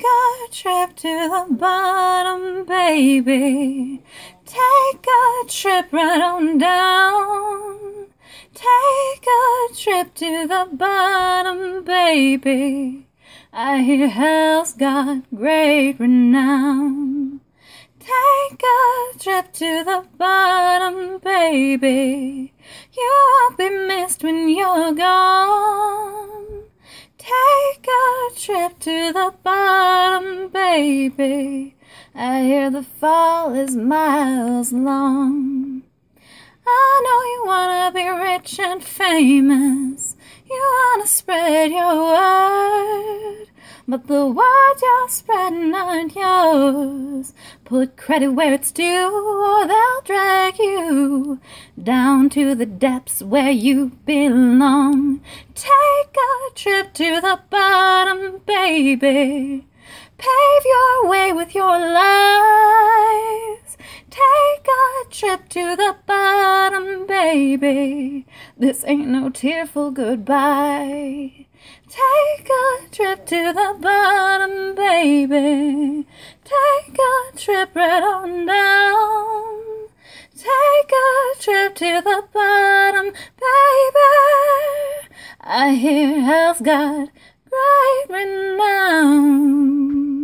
Take a trip to the bottom, baby. Take a trip right on down. Take a trip to the bottom, baby. I hear hell's got great renown. Take a trip to the bottom, baby. You won't be missed when you're gone. Trip to the bottom, baby. I hear the fall is miles long. I know you wanna be rich and famous. You wanna spread your word. But the words you're spreading aren't yours. Put credit where it's due, or they'll drag you down to the depths where you belong. Take a trip to the bottom, baby. Pave your way with your lies. Take a trip to the bottom, baby. This ain't no tearful goodbye. Take a trip to the bottom, baby. Take a trip right on down. Take a trip to the bottom, baby. I hear hell's got great renown.